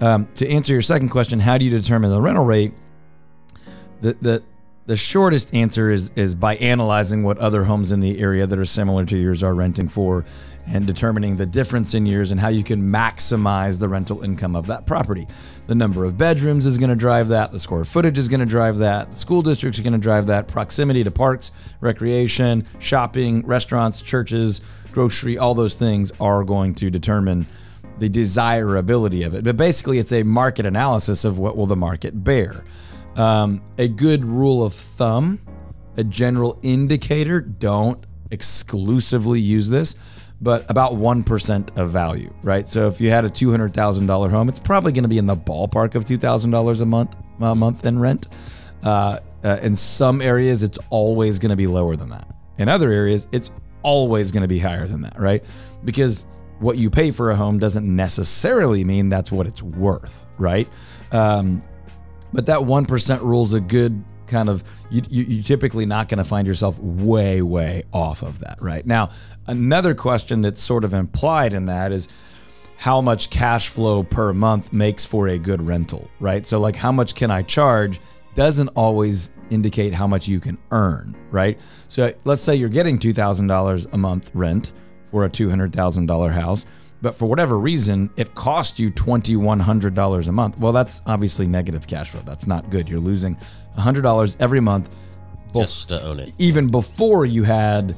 Um, to answer your second question, how do you determine the rental rate? The the the shortest answer is is by analyzing what other homes in the area that are similar to yours are renting for and determining the difference in years and how you can maximize the rental income of that property. The number of bedrooms is going to drive that, the square footage is going to drive that, the school districts are going to drive that, proximity to parks, recreation, shopping, restaurants, churches, grocery, all those things are going to determine the desirability of it. But basically it's a market analysis of what will the market bear. Um, a good rule of thumb, a general indicator, don't exclusively use this, but about 1% of value, right? So if you had a $200,000 home, it's probably going to be in the ballpark of $2,000 a month, a month in rent. Uh, uh, in some areas, it's always going to be lower than that. In other areas, it's always going to be higher than that, right? Because what you pay for a home doesn't necessarily mean that's what it's worth, right? Um, but that 1% rule is a good kind of you, you, you're typically not going to find yourself way way off of that right? Now another question that's sort of implied in that is how much cash flow per month makes for a good rental right? So like how much can i charge doesn't always indicate how much you can earn right? So let's say you're getting $2000 a month rent for a $200000 house but for whatever reason, it cost you $2,100 a month. Well, that's obviously negative cash flow. That's not good. You're losing $100 every month. Just to own it. Even before you had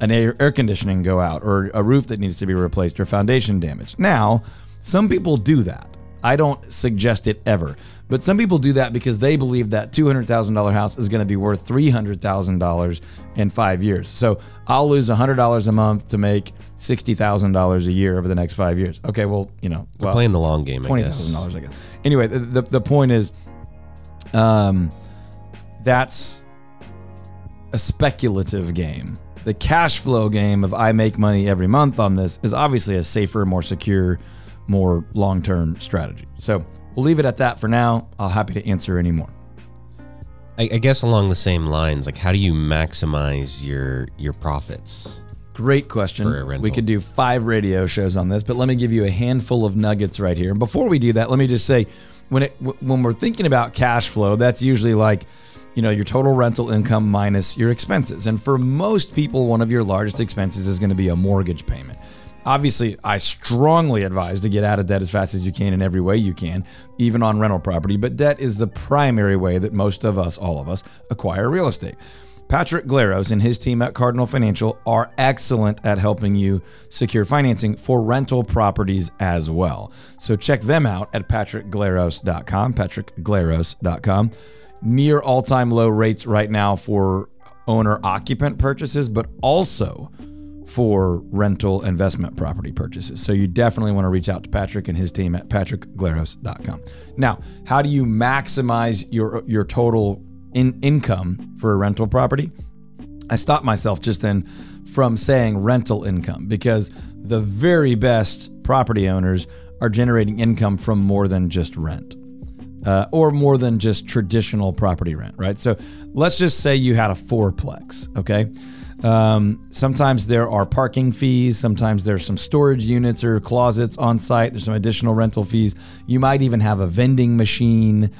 an air, air conditioning go out or a roof that needs to be replaced or foundation damage. Now, some people do that. I don't suggest it ever. But some people do that because they believe that $200,000 house is going to be worth $300,000 in five years. So I'll lose $100 a month to make $60,000 a year over the next five years. Okay, well, you know, well, We're playing the long game, $20,000, I guess. Anyway, the, the, the point is um, that's a speculative game. The cash flow game of I make money every month on this is obviously a safer, more secure, more long term strategy. So we'll leave it at that for now. I'll happy to answer any more. I, I guess along the same lines, like how do you maximize your your profits? Great question. We could do five radio shows on this, but let me give you a handful of nuggets right here. And before we do that, let me just say when it when we're thinking about cash flow, that's usually like you know your total rental income minus your expenses. And for most people, one of your largest expenses is going to be a mortgage payment. Obviously, I strongly advise to get out of debt as fast as you can in every way you can, even on rental property. But debt is the primary way that most of us, all of us, acquire real estate. Patrick Glaros and his team at Cardinal Financial are excellent at helping you secure financing for rental properties as well. So check them out at patrickglaros.com, patrickglaros.com. Near all time low rates right now for owner occupant purchases, but also for rental investment property purchases. So you definitely want to reach out to Patrick and his team at patrickglaros.com. Now, how do you maximize your your total in income for a rental property? I stopped myself just then from saying rental income because the very best property owners are generating income from more than just rent. Uh, or more than just traditional property rent, right? So let's just say you had a fourplex, okay? Um, sometimes there are parking fees. Sometimes there's some storage units or closets on site. There's some additional rental fees. You might even have a vending machine.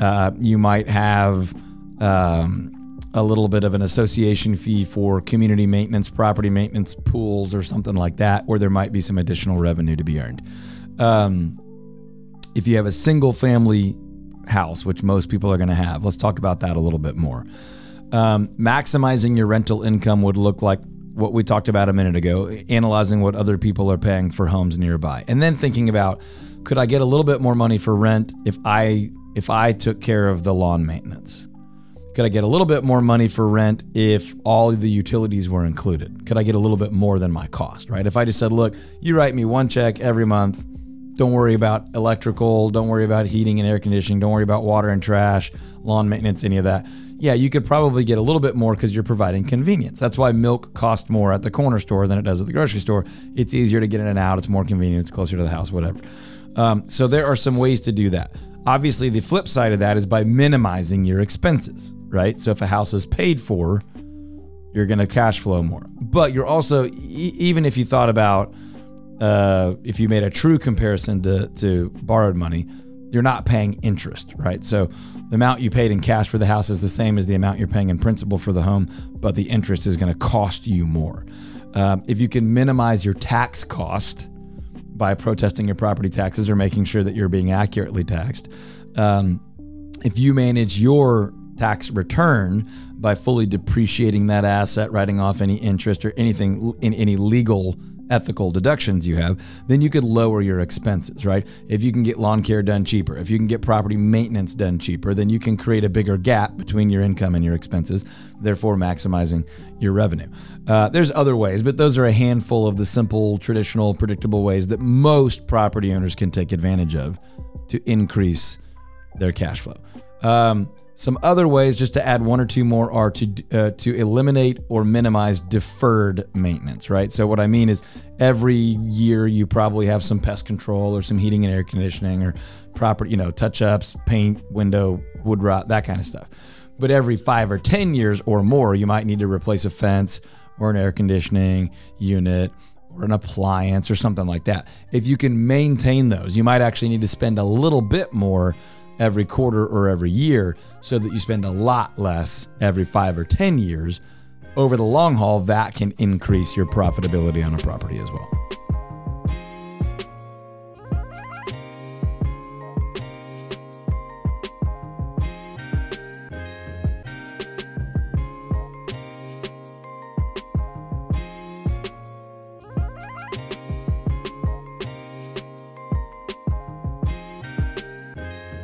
Uh, you might have um, a little bit of an association fee for community maintenance, property maintenance, pools, or something like that, where there might be some additional revenue to be earned. Um, if you have a single family house, which most people are going to have, let's talk about that a little bit more. Um, maximizing your rental income would look like what we talked about a minute ago, analyzing what other people are paying for homes nearby, and then thinking about could I get a little bit more money for rent if I if I took care of the lawn maintenance? Could I get a little bit more money for rent if all the utilities were included? Could I get a little bit more than my cost, right? If I just said, look, you write me one check every month, don't worry about electrical, don't worry about heating and air conditioning, don't worry about water and trash, lawn maintenance, any of that yeah, you could probably get a little bit more because you're providing convenience. That's why milk costs more at the corner store than it does at the grocery store. It's easier to get in and out. It's more convenient. It's closer to the house, whatever. Um, so there are some ways to do that. Obviously, the flip side of that is by minimizing your expenses, right? So if a house is paid for, you're going to cash flow more. But you're also, e- even if you thought about, uh, if you made a true comparison to, to borrowed money, you're not paying interest, right? So the amount you paid in cash for the house is the same as the amount you're paying in principal for the home, but the interest is going to cost you more. Um, if you can minimize your tax cost by protesting your property taxes or making sure that you're being accurately taxed, um, if you manage your tax return by fully depreciating that asset, writing off any interest or anything in any legal ethical deductions you have, then you could lower your expenses, right? If you can get lawn care done cheaper, if you can get property maintenance done cheaper, then you can create a bigger gap between your income and your expenses, therefore maximizing your revenue. Uh, there's other ways, but those are a handful of the simple, traditional, predictable ways that most property owners can take advantage of to increase their cash flow. Um, some other ways, just to add one or two more, are to uh, to eliminate or minimize deferred maintenance. Right. So what I mean is, every year you probably have some pest control or some heating and air conditioning or property, you know, touch ups, paint, window, wood rot, that kind of stuff. But every five or ten years or more, you might need to replace a fence or an air conditioning unit or an appliance or something like that. If you can maintain those, you might actually need to spend a little bit more every quarter or every year so that you spend a lot less every five or 10 years. Over the long haul, that can increase your profitability on a property as well.